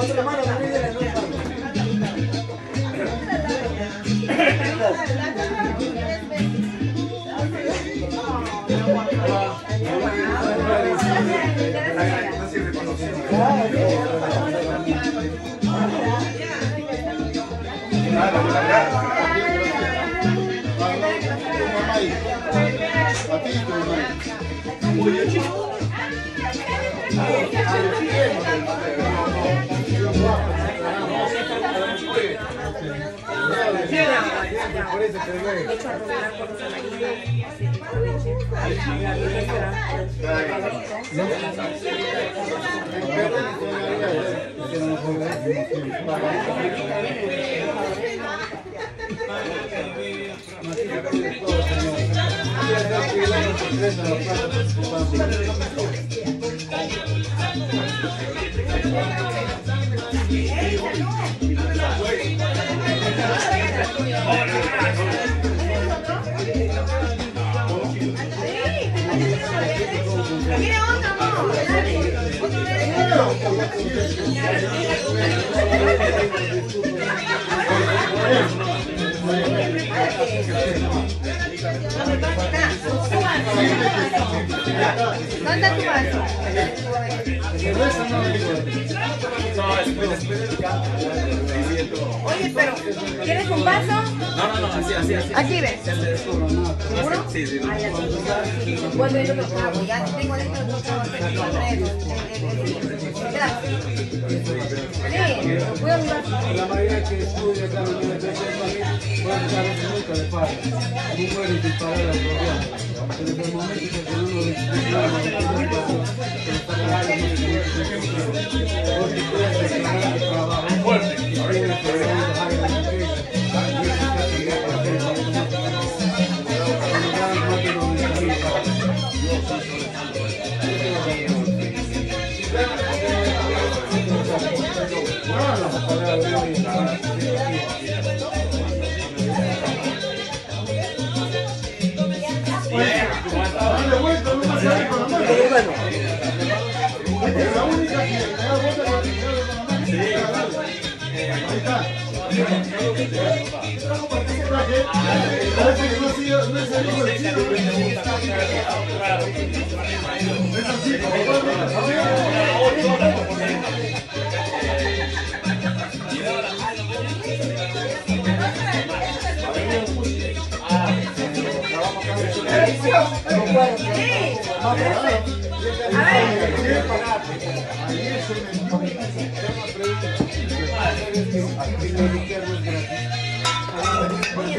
Otra mano también de nueva. Así reconocido. ¿Dónde está tu vaso? Oye, pero ¿quieres un vaso? No, no, no, así, así, así. Aquí ves. ¿Seguro? Sí, sí. Bueno, yo lo hago. Ya tengo otro Gracias. Sí, voy a. La mayoría que estudia acá en la Universidad de Madrid puede estar nunca de paga. No puede disparar al programa. Pero Parece que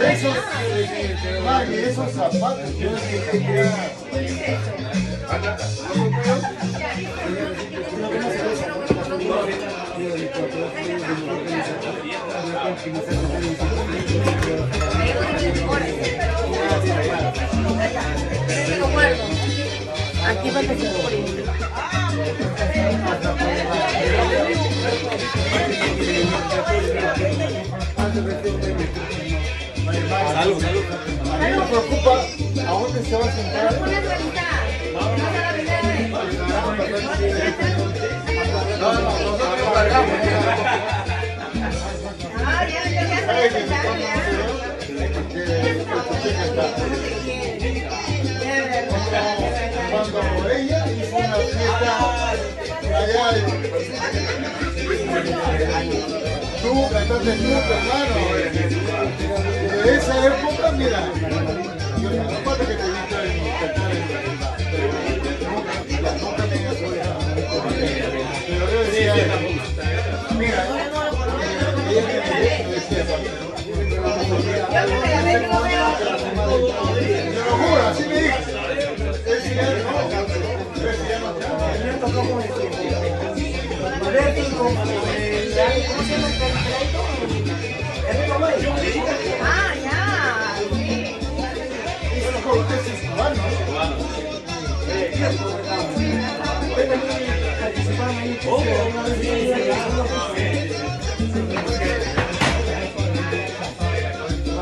Esos, Maggie, esos zapatos, yo dije que Salud, salud. a mí me preocupa a dónde se va a sentar. No No, no, nosotros cargamos. Allá en- Tú cantaste tú, hermano. De esa época, mira, yo no que te nunca soñado. Pero yo decía, mira, te lo juro, así me dijo. Tocó con el con el- ¿cómo se llama el May. Ah, ya. Sí.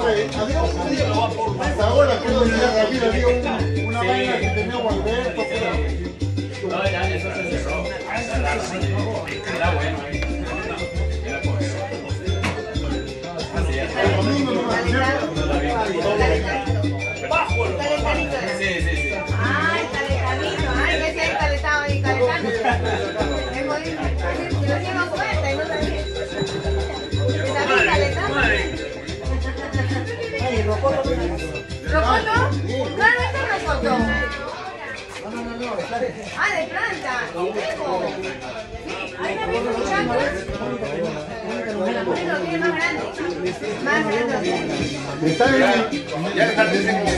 Es ahora que Ramiro había un- una vaina que tenía Alberto, pero Era bueno. El domingo no me acuerdo. Sí, sí, sí. Ay, calentadito. Ay, ese es calentado ahí, calentando. Yo no tengo cuenta y no sabía. ¿Está bien rocoto. ¿Rocoto? No, no es rocoto. No, de... Ah, de planta. Sí, ahí escuchando. Más grande. Más grande. Está en Ya dejaste.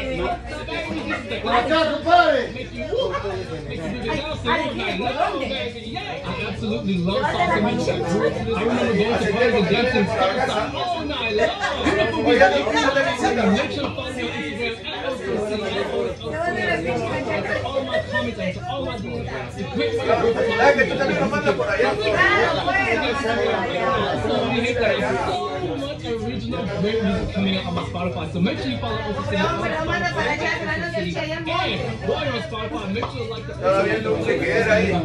acá, compadre. I absolutely love salsa mix. I grew up to this. I remember going to parties and dancing salsa all night long. Make sure to follow me on Instagram at OCC. All my comments and to all my videos. It's great for you. Ah, que tú también lo mandas por allá. Claro, pues. Much great music coming out on my Spotify. So make sure you follow grano del Cheyenne Boy. And while you're on Spotify, make sure to like the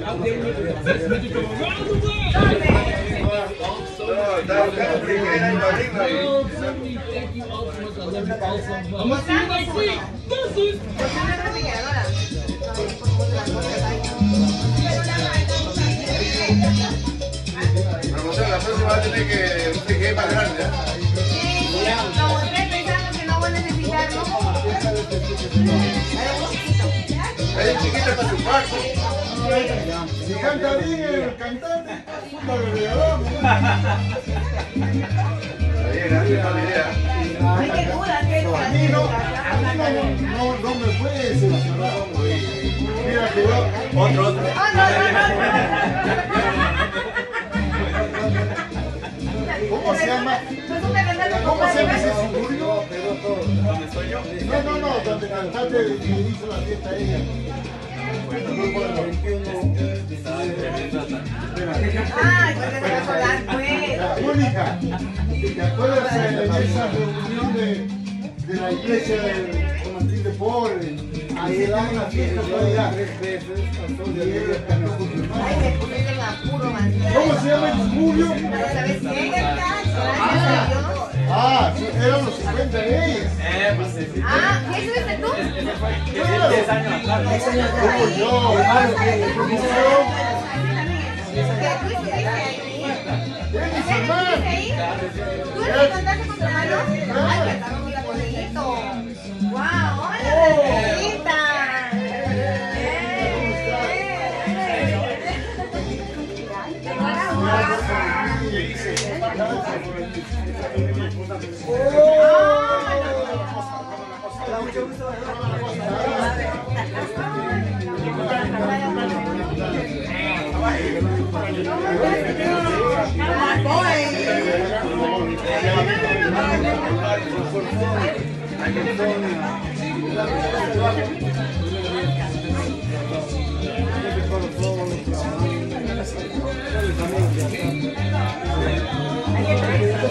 out there with the best music from around the world. Oh, Tony, thank you all so much. I love you all so much. I'm gonna see you next week. Deuces. Una refrigeradora. La próxima va a tener que un seguidor más grande. Como usted pensando que no voy a chiquito. Si canta bien el cantante, puta lo. Está la idea. Ay, qué dura, qué A dura. mí no, a mí no, no, me puede decepcionar. Mira que Otro, otro. ¿cómo se llama? ¿Cómo se llama ese suburbio? ¿Dónde estoy yo? No, no, no, donde cantaste y hizo la fiesta ella. Ay, pues que se va a acordar, pues. Mónica, ¿te acuerdas en esa reunión de, de la iglesia del Comantín de Pobre? Ahí daban una fiesta todavía. Ay, me puse en apuro, man. ¿Cómo se llama el suburbio? Pero sabes qué, gracias a Dios. Ah, eran los 50 de ella. Eh, pues sí, sí. Ah, ¿qué subiste tú? Claro. 10 años atrás. Como yo, yo, Que tú estuviste ahí. eres mi ¿En serio hermano. estuviste ahí? ¿Tú le contaste con tu hermano? Ay, que estaba muy bonito. ¡Wow! ¡Hola, Bebecita!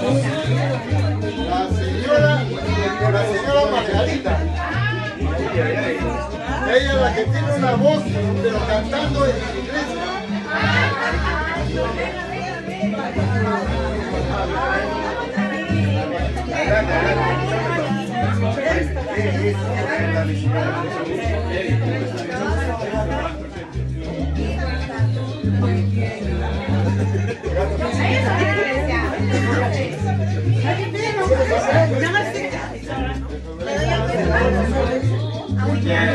La Ella es la que tiene una voz, pero cantando en gracias,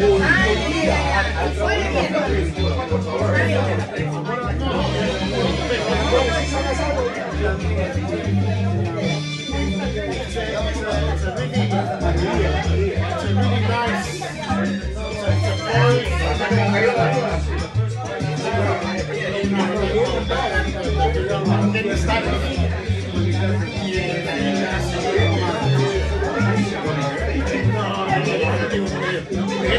Ay, ya, ya,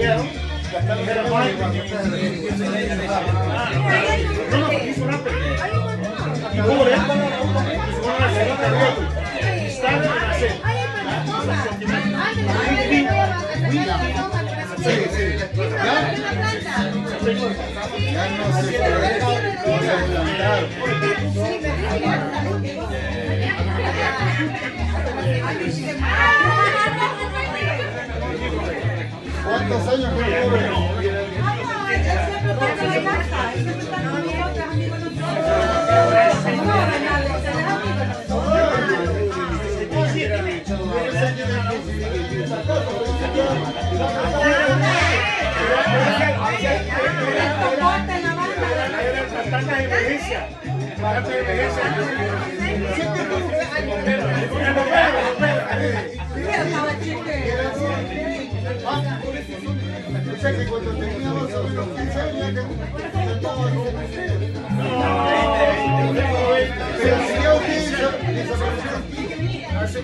ya. ¿Cuántos años que cuando teníamos los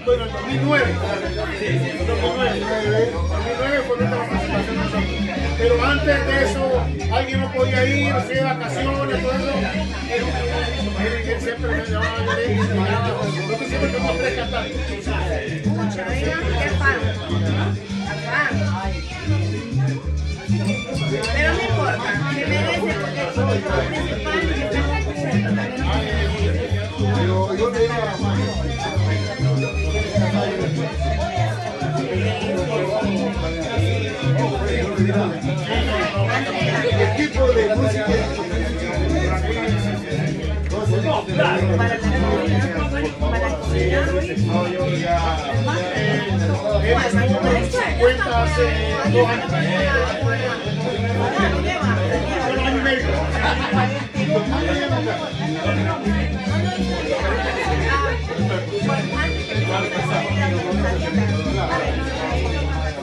bueno, el 2009. 2009. 2009 fue nuestra participación. Pero antes de eso, alguien no podía ir, hacía vacaciones, todo eso. Él, él- siempre me llamaba a me siempre tres cantantes. Qué. Fan. Pero no importa, se merece porque es principal y está Pero yo le iba a tipo de música Él estuvo en los 50 hace dos años. Un año y medio.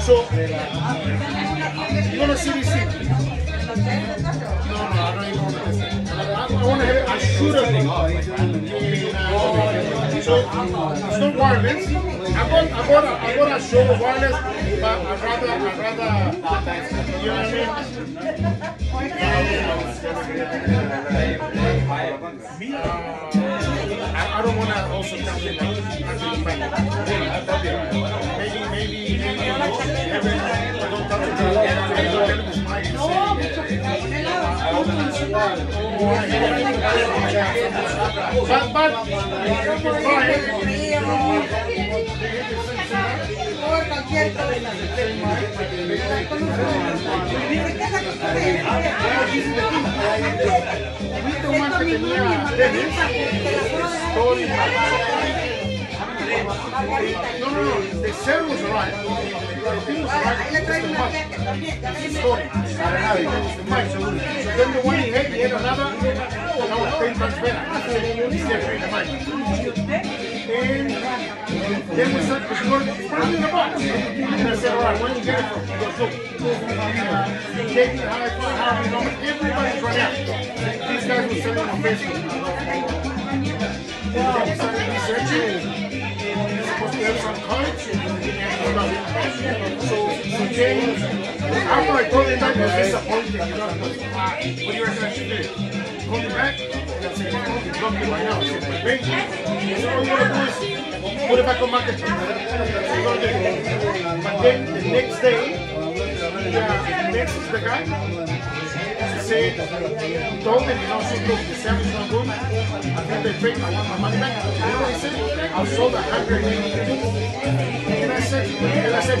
So, you want to see this? No, no, I don't even want to. I, want to have should have. So, it's not wireless. I bought, I bought, a, I bought a show wireless, but I'd rather, I'd rather, you know what I mean? I, I don't want to also tell you. Maybe, maybe, maybe, every, don't touch it. Don't tell him it's No, no, no, the cell was right. The thing was alright, just the mic. Story. The mic, so, so then the one he had, he had another no, ten transfera. He's there the money. And then we start, because we're in the box. And I said, all right, when you get it from? He goes, look, take it high, how you know, everybody's run out. These guys were selling on Facebook. And then we started researching. So, so James, after I told him that, was disappointed. You know, what do you reckon I should do? Call him back? And say, oh, he's blocked me right now. I said, but so what want to do is put it back on market. But then the next day, next is the guy. Not good. I think they I want my money back. You know what he said? I sold a hundred and eighty-two. And I said, and I said,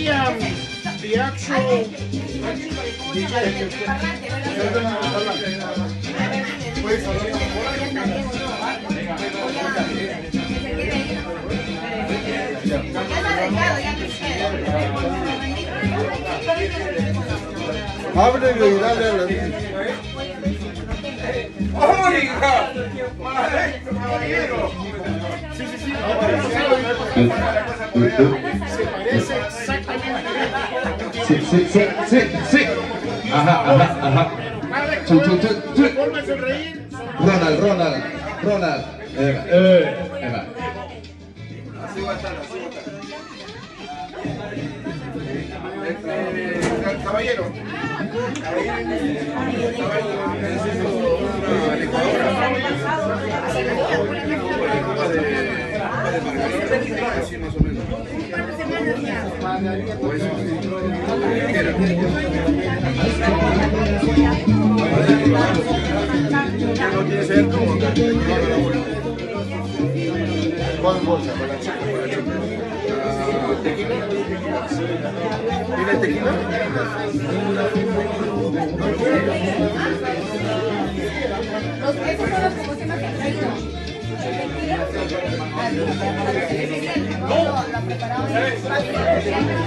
The, um, the actual, Háblele y dale a la sí, Sí, sí, sí, sí. Ajá, ajá, ajá. Chu, chu, ver, chu, Ronald, Ronald, Ronald. Ahí va, eh, ahí va. Caballero. ¿Cuál bolsa? Para la chica. Ah, ¿Tequila? ¿Tiene? Los son los. No, prepararon.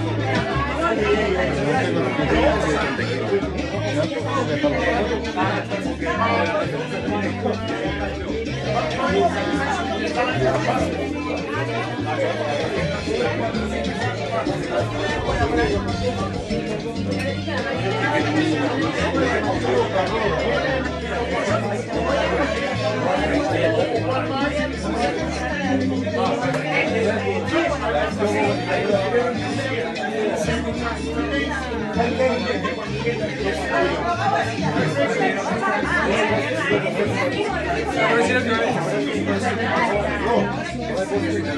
Hijo mayor.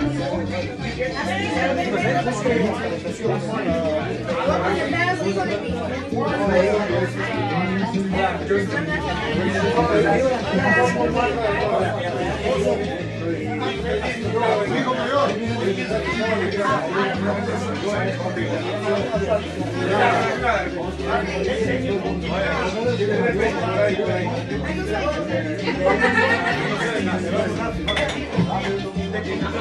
Eh, eh.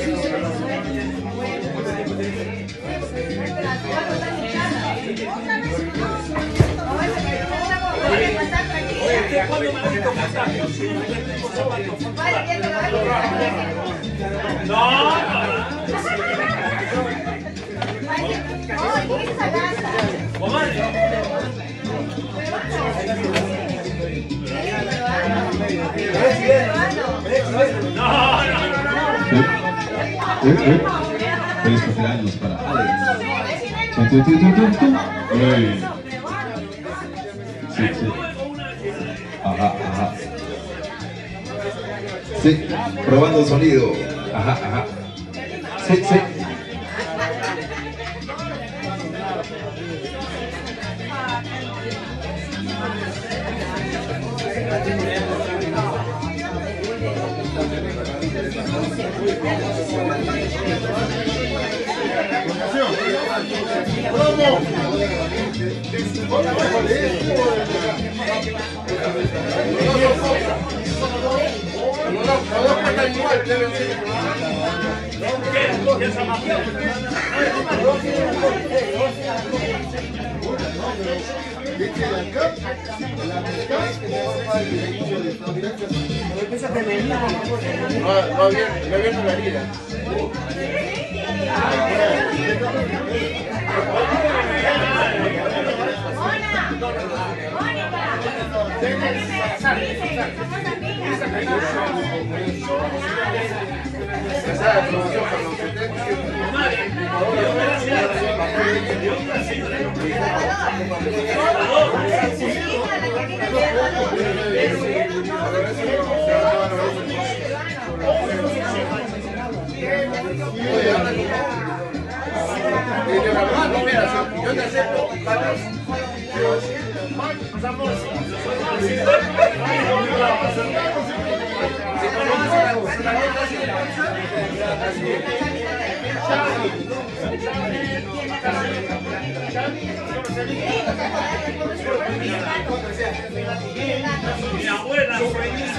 Feliz cumpleaños para Alex. Tu, tu, tu, tu, tu, tu. Ey. Sí, sí. Ajá, ajá. Sí, probando sonido. Ajá, ajá. Sí, sí. No, no había, no había la herida. Yo te acepto. Mi abuela fue inglés.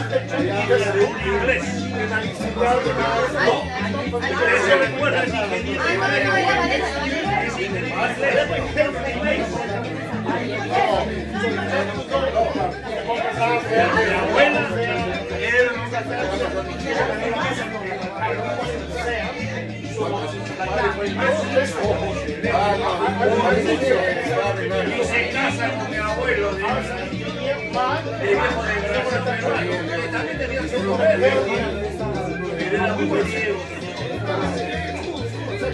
Y se casa con mi abuelo viejo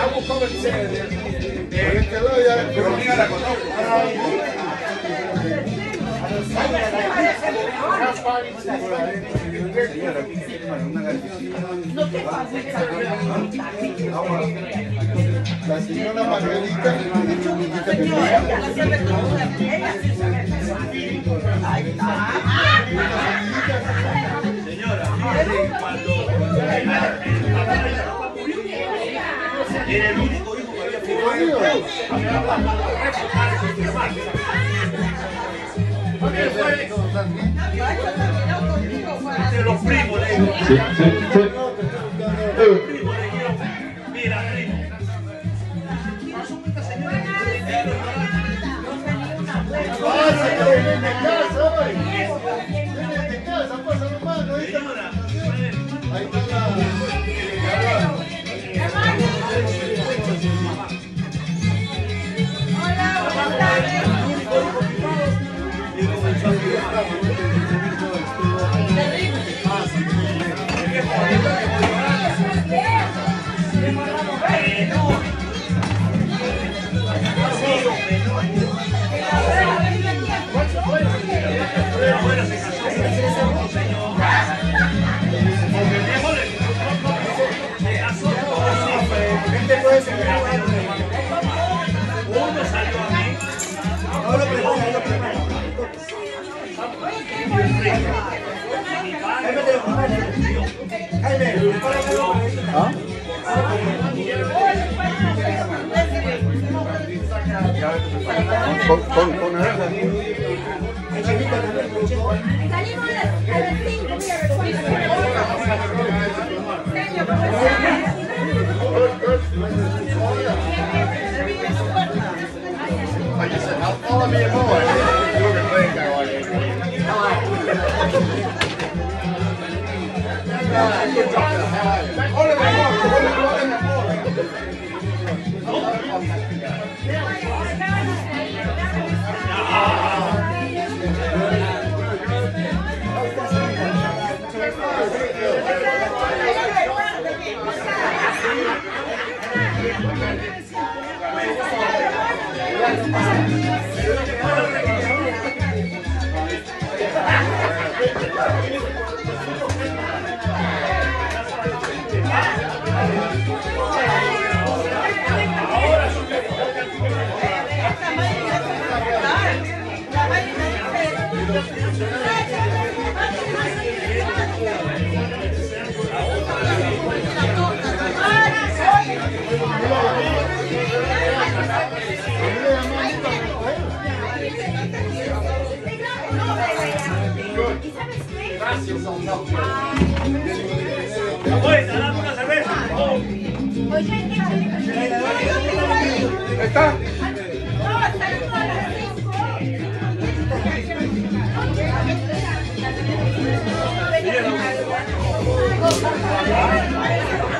y salía cañada. Imagínate. Señora, ¿cuántos años Cuando él muere, La señora Margarita señora, cuando era el único hijo que había. Él fue de los primos, le digo. Sí, sí, sí. Eh, le mira, primo. Pasa, que vienen Con, con, con naranja. El chiquito también. Salimos a las 5, mira, Follow me more. You're the thing guy. No querrás un poquito de ahí, ¿Cómo Ahora ¿Está? No,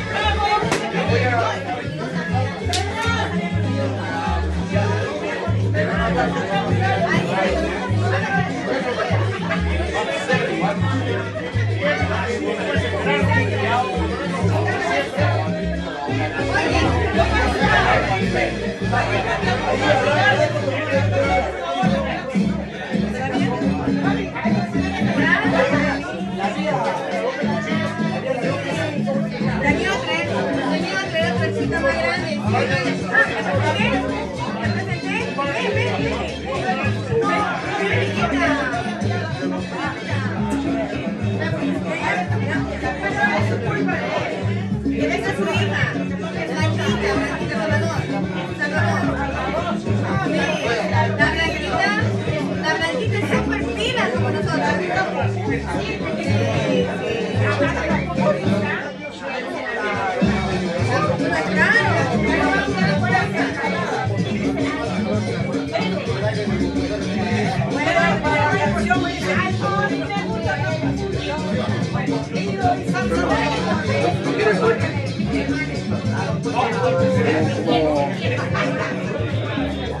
Gracias.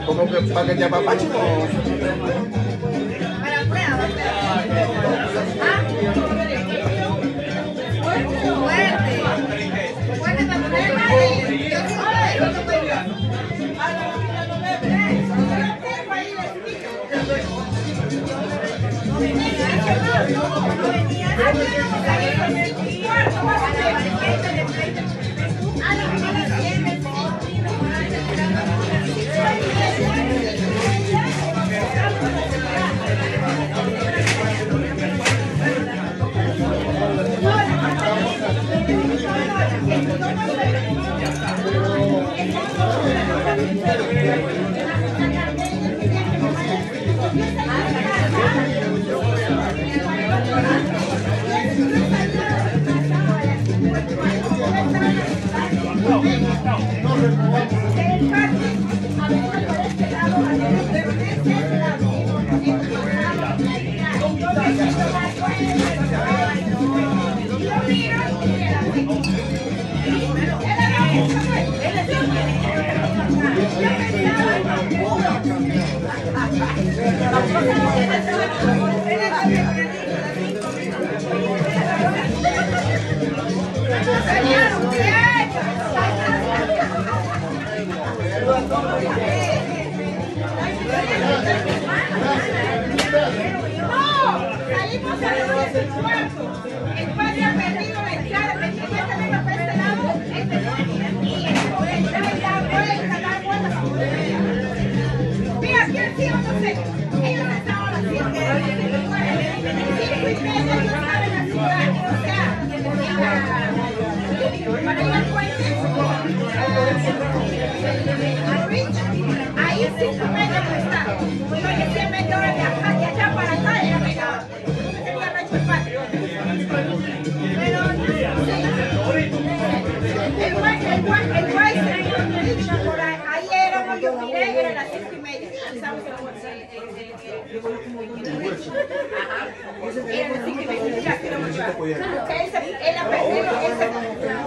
Como que para que te apapache Para. Fuerte. Fuerte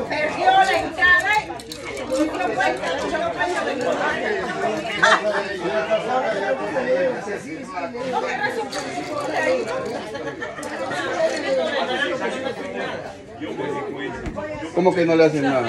perdió la entrada y no ¿Cómo que no le hacen nada?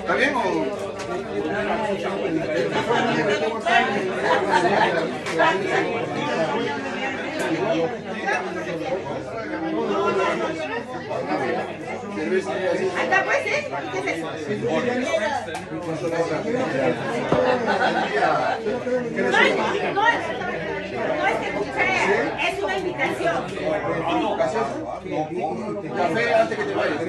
¿Está bien o...? Anda pues, ¿eh? ¿Qué es eso? No, no es que tú creas, es una invitación. Café antes que te vayas.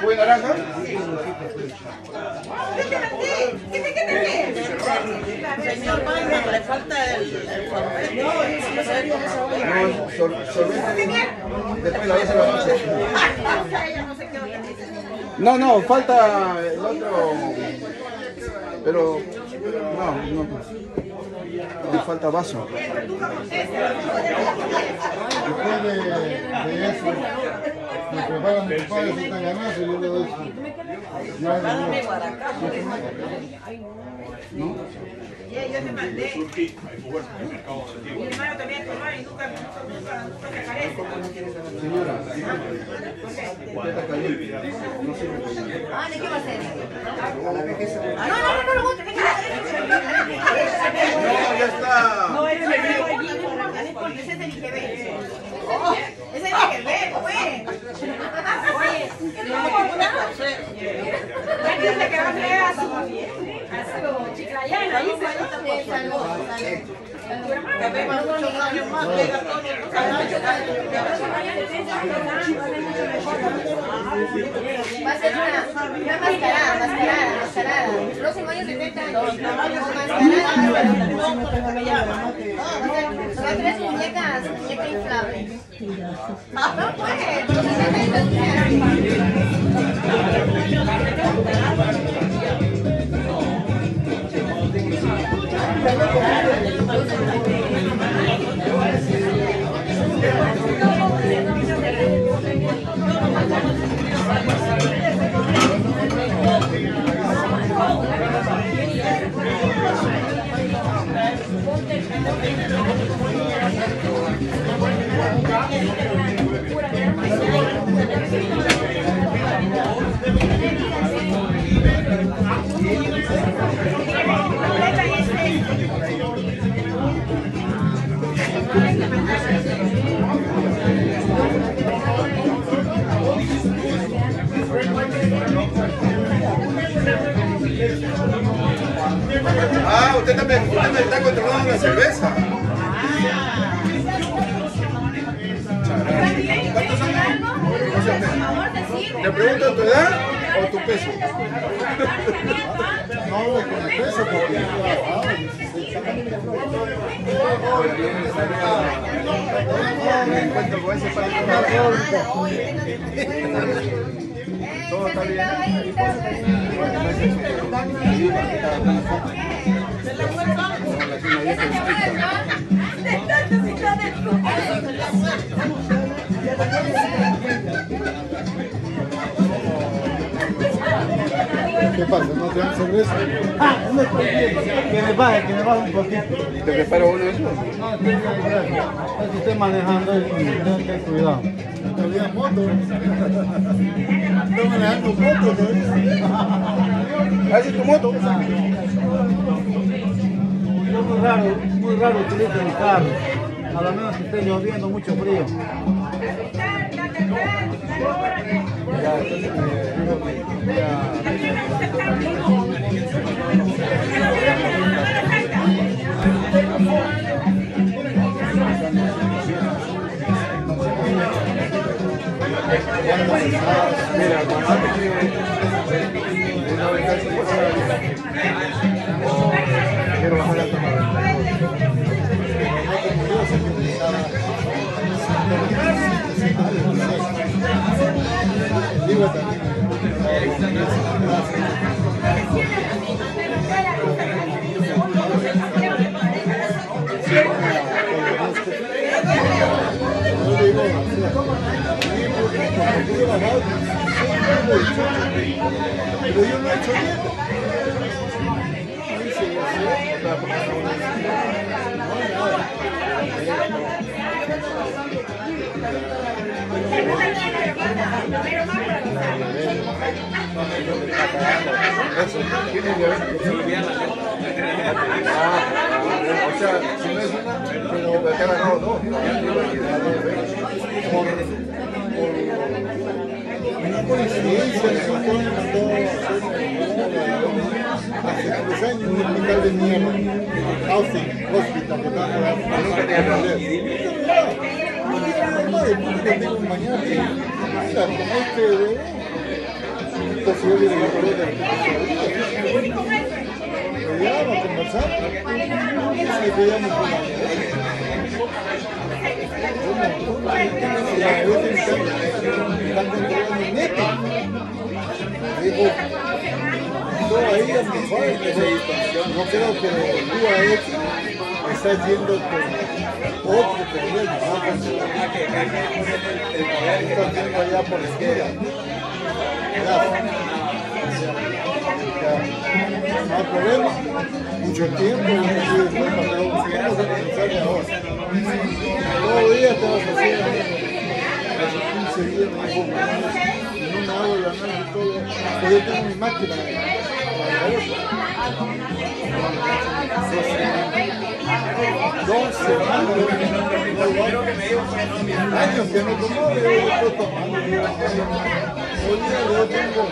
¿Fue naranja? ¿Qué te metí? ¿Qué te qué te Señor le falta el. No, sé dice. No, no, falta el otro. Pero. No, no. Me falta vaso. Después de, de eso, me preparan mi padre su tanganazo y yo le doy su. Ya, no. yo te mandé. Mi hermano también tomó y nunca, nunca, parece. Señora, usted está caliente. No sirve. Ah, ¿de qué va a ser? Ah, no, no, no, no, no, no, No, ya está. no, ese es el porque ese es el IGB. Es el IGB, pues. Oye, ya dice que va a traer a su, chiclayana, dice. Va a ser una, mascarada, mascarada, mascarada. Próximo año 70 años. Mascarada. Sus muñecas, muñecas inflables. No, los 60 años. Ah, usted también, usted me está controlando la cerveza. ¿Cuántos años? ¿Le pregunto tu edad o tu peso? No con el peso porque Me encuentro con ese. Todo está bien. ¿Qué pasa? ¿No te dan cerveza? Que me baje, que me baje un poquito. ¿Te preparo uno de esos? No, tiene que ver. Es que esté manejando y tiene que cuidado. Todavía moto. Estoy manejando moto todavía. ¿Ah, esa es tu moto? Es muy raro, muy raro utilizar el carro. A lo menos que esté lloviendo mucho frío. Bajar hasta 92. Digo también. Yo le digo, pero yo no he hecho dieta. Dice, sí, otra cosa. Eso, tiene diabetes. Ah, o sea, si no es una, pero te ha ganado dos. Por, una coincidencia, me hace tres años un hospital de mierda. Austin Hospital, que está por un. Digo, todo ahí es mi padre. No creo que a estás yendo por otro problema. Estás viendo allá por la izquierda. No hay problema, mucho tiempo, vamos a comenzar de ahora. Todo día te vas a hacer 15 días me dijo, y no me hago el análisis y todo, yo tengo mi máquina para eso. Dos semanas, años que no tomaba, yo estoy tomando. Hoy día yo tengo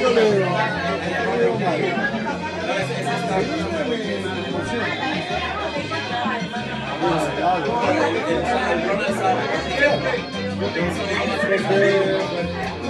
yo le digo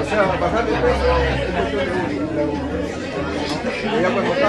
O sea, bajar de peso es cuestión de ya cuando pues,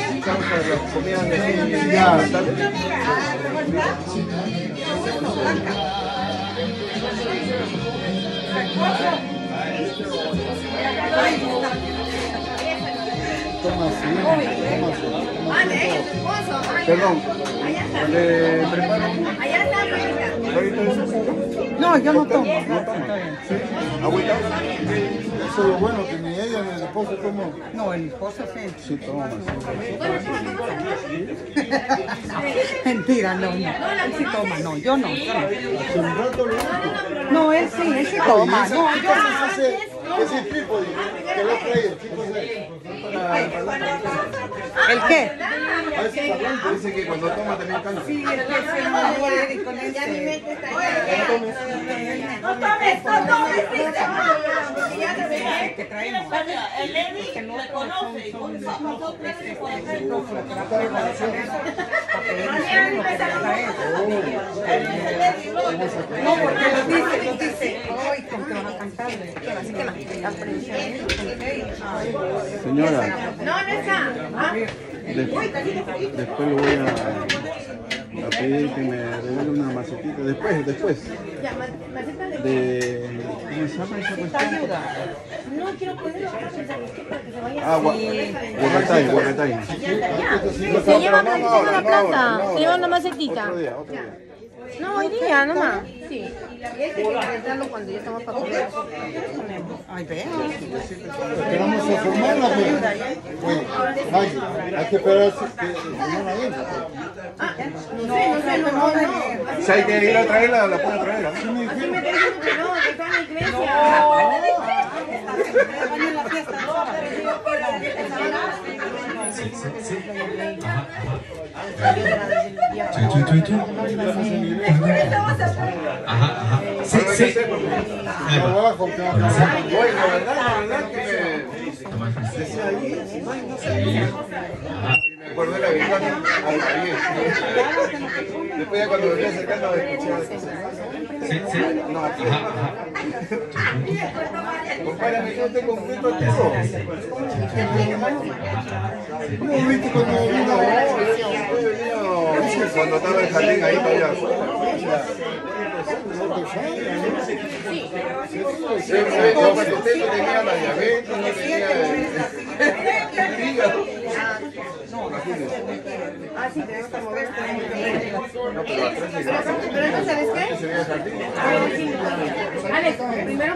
salsa de. Toma toma. Perdón, le preparo un traguito de sopa. No, yo no tomo. No. ¿Sí? ¿Agüita? Eso es lo bueno, que ni ella ni el esposo toman. No, el esposo sí. Sí, toma. Mentira, no, no. Él sí toma, no, yo no. no. Hace un rato lo único. No, él sí, él sí toma. No, yo Entonces hace, Es el Trípode, que lo trae el Trípode. ¿El qué? A dice que cuando toma también canta. Sí, el que se muere con Ya mi ese. mente está No tomes, no tomes, que traemos. El Levi me conoce y con nosotros No, porque lo dice, lo dice. Ay, con que van a cantar. Así que la aprensión. Señora, No, no está. Ah, después le voy a, a pedir que me regale una macetita. Después, después. ya, ma- maceta de... ¿Cómo se llama esa cuestión? No quiero ponerlo. Para que se vaya Ah, gua- Huacatay, Huacatay. Se lleva se ponga la planta. Se lleva una macetita. Otro día, otro día. No, hoy día nomás. Sí. Y hay que intentarlo cuando ya estamos para comer. Ay, vea. Que vamos a formarla, pues. Hay que esperar a que mañana venga. No no sé, no, no, no. Si hay que ir a traerla, la puede traer. ¿ah? Así me está diciendo que no, que está en la iglesia. Tú, tú. Ajá, ajá. Sí, sí. Ahí va. Trabajo, que va a trabajar. Oye, la verdad, la verdad que me... Ajá. Y me acordé de la vida al bien. Después ya cuando venía acercando escuchaba. Sí, sí. No, aquí. Ajá, ajá. Compadre, me te completo todo. ¿Cómo viste cuando vino? Cuando estaba el jardín ahí para allá. Sí, se como cuando usted no tenía la diabetes, no tenía el hígado. Ah, sí, tenemos que mover. No, pero no sabes qué? El. Alex, primero.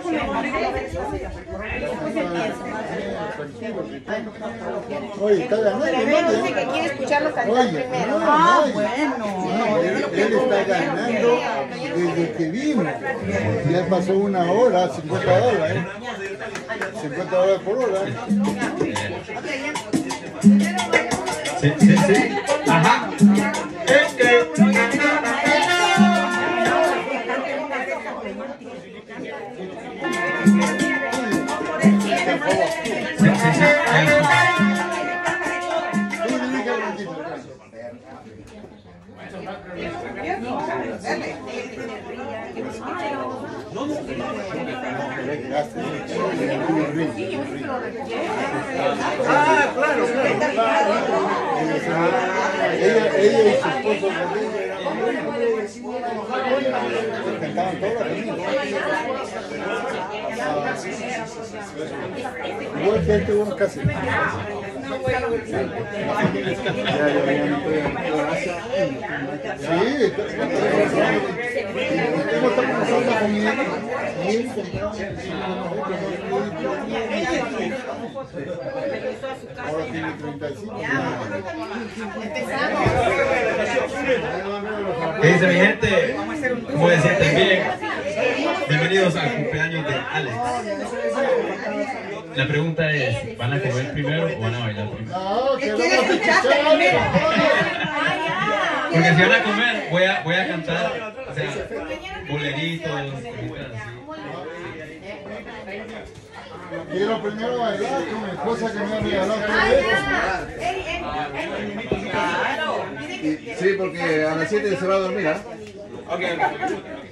Después empieza. Oye, está ganando, Primero dice que ¿no? quiere escucharlo cantar primero. no, Ah, no, bueno. No, él, está ganando desde que vimos. Ya pasó una hora, 50 dólares. ¿eh? 50 dólares por hora. Sí, sí, sí. Ajá. Es que el ratito. Ah, claro, claro. Ella, ella y su esposo cantaban todas. Ya, ya, ya no estoy en Sí, ¿cómo está comenzando la comida? Muy temprano. Ahora tiene 35. ¿Qué dice mi gente? ¿Cómo se sienten bien? Bienvenidos al cumpleaños de Alex. La pregunta es, ¿van a comer primero o van a bailar primero? No, que vamos a escuchar. Porque si van a comer, voy a, voy a cantar, o sea, boleritos. Quiero primero bailar con mi esposa que me ha regalado todo Ah, esto. Sí, porque a las 7 se va a dormir, ¿ah? Ok,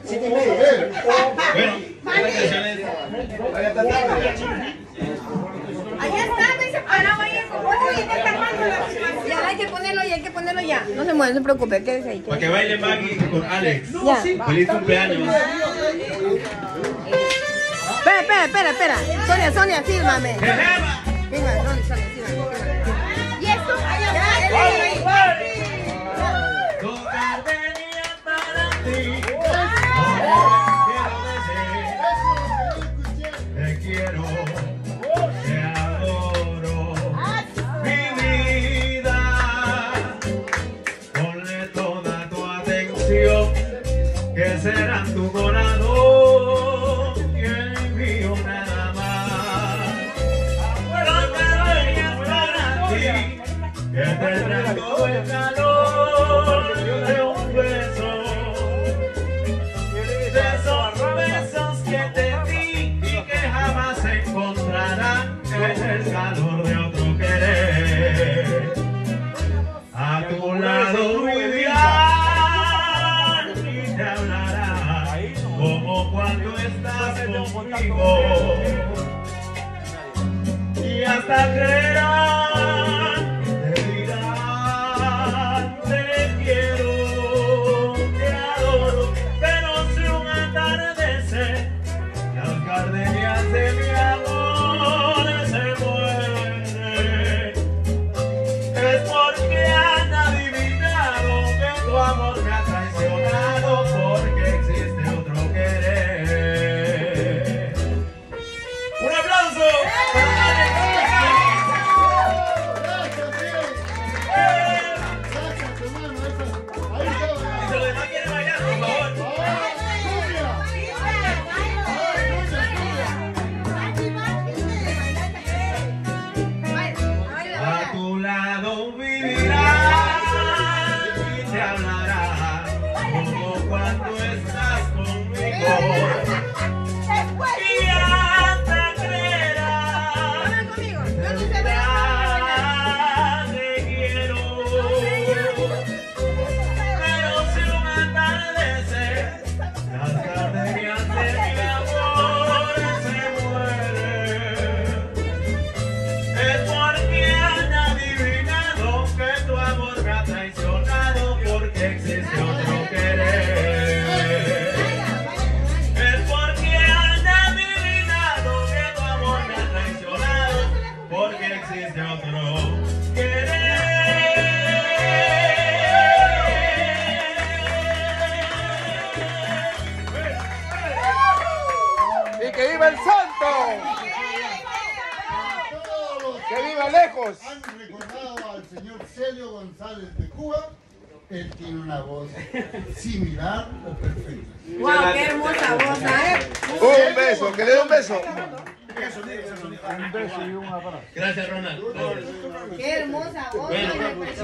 Sí, como ver. bueno. Allá está, me se parado ahí como, uy, está armando la situación. Ya, hay que ponerlo ya, hay que ponerlo ya. No se mueve, no se preocupe, quédese ahí. Para que baile Maggie con Alex. Ya. Feliz cumpleaños. Espera, espera, espera, espera. Sonia, Sonia, fírmame. Fírmame, Sonia, Sonia, fírmame. ¿Y esto? Tocar contigo y hasta que ¡Y que viva el santo! ¡Que viva lejos! Han recordado al señor Celio González de Cuba. Él tiene una voz similar o perfecta. ¡Wow! ¡Qué hermosa voz! ¿eh? Un beso, que le dé un beso. Un beso y un abrazo. Gracias, Ronald. Qué hermosa voz. Pues,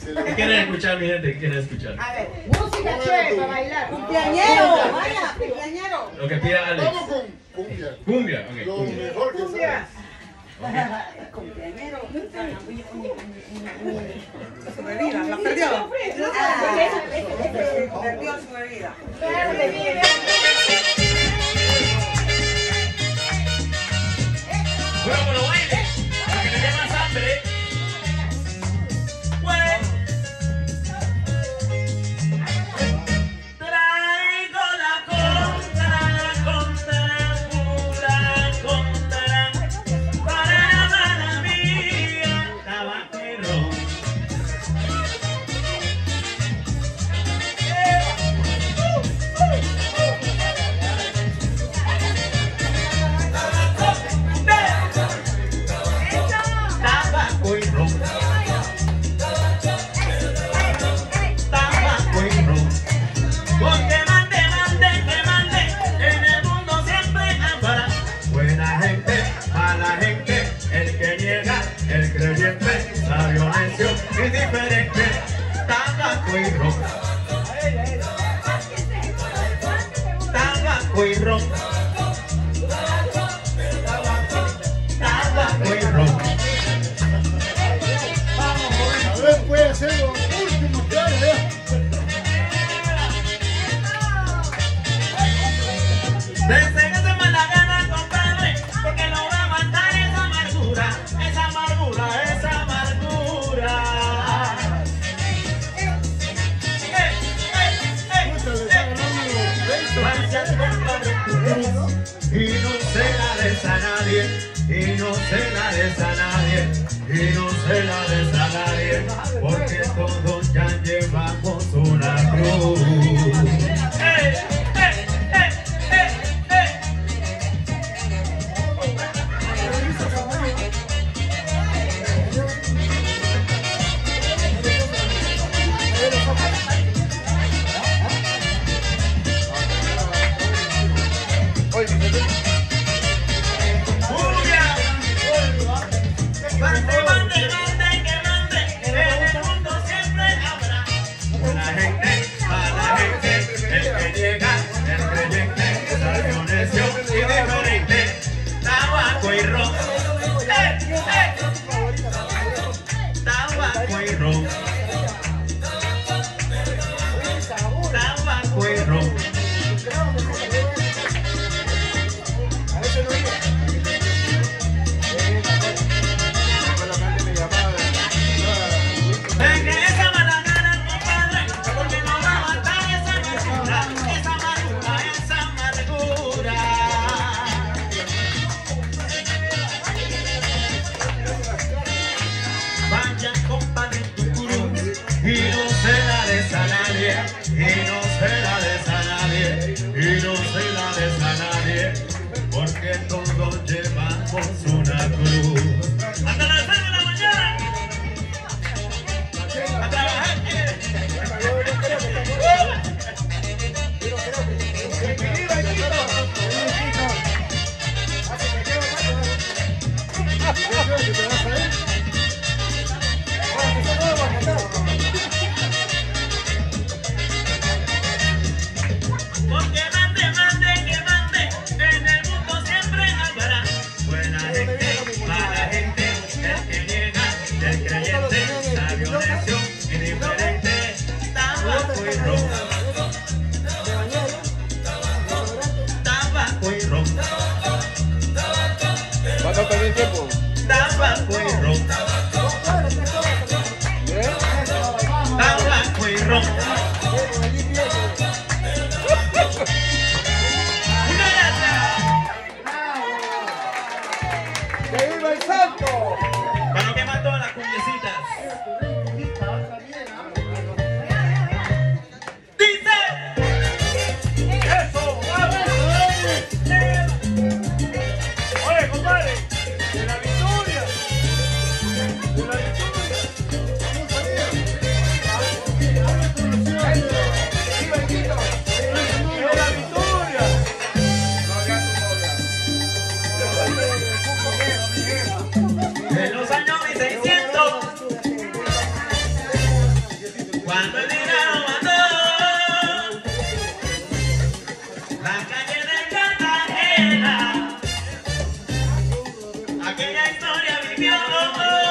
Excelente. Quieren escuchar, mi gente, quieren escuchar. A ver, música chévere para bailar. Cumpleañero, vaya, cumpleañero. Lo que pida Alex. Vamos con cumbia. Cumbia, ok. Cumbia. mejor que cumbia. Cumpleañero. Su bebida, perdió. Su bebida. Historia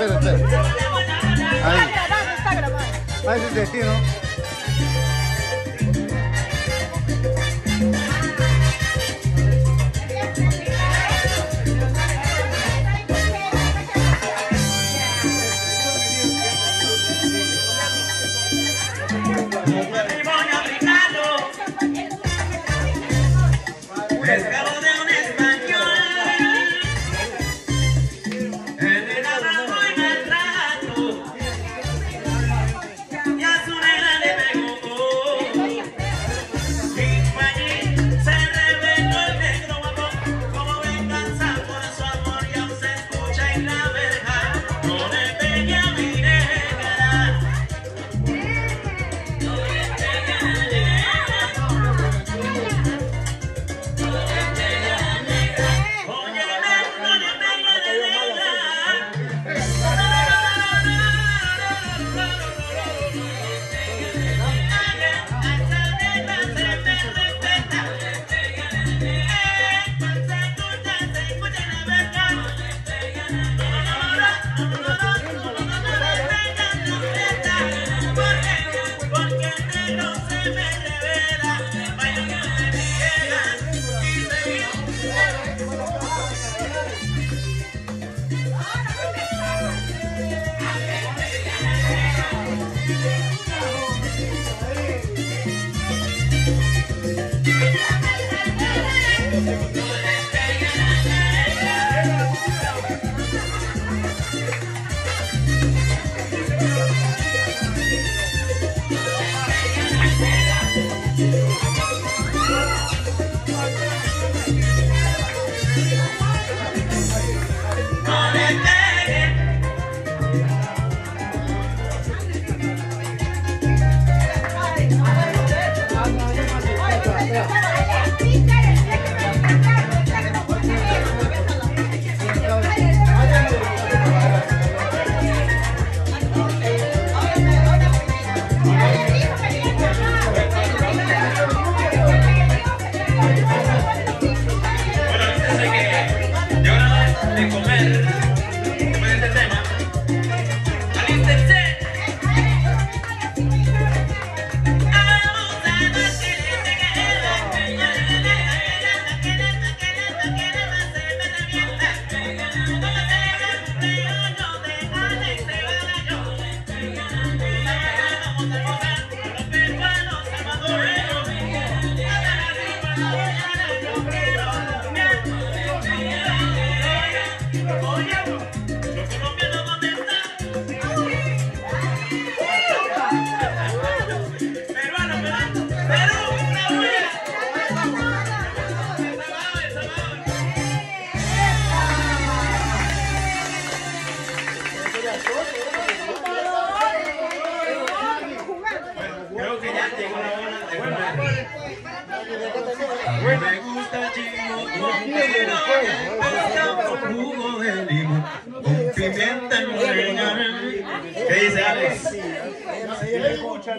Espera, espera. Ahí. Ahí es el destino.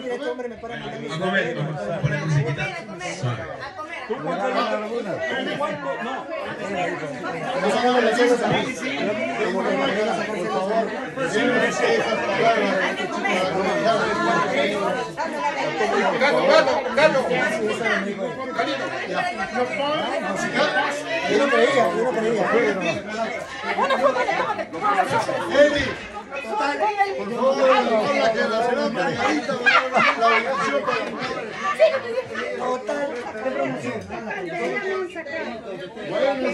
A comer, vamos a poner musiquita. Suave. Carlos, Carlos, Carlos. Yo no creía, yo no creía. Eli, por favor, habla que la señora Margarita la bendición para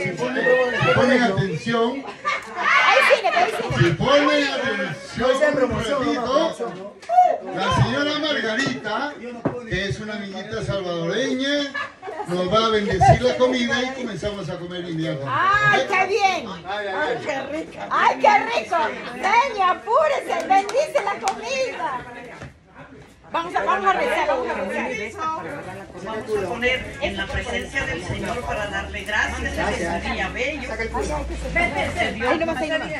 Si ponen, atención, si ponen atención, la señora Margarita, que es una niñita salvadoreña, nos va a bendecir la comida y comenzamos a comer inmediatamente. ¡Ay, qué bien! ¡Ay, qué rico! ¡Ay, qué rico! Seña, apúrese, bendice la comida. Vamos a, vamos a rezar, vamos a rezar. Vamos a poner en la presencia del Señor para darle gracias a este día bello. Ahí nomás, ahí nomás.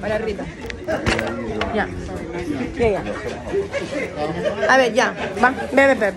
Para arriba. Ya. Ya, ya. A ver, ya. Va. Ve, ve, ve.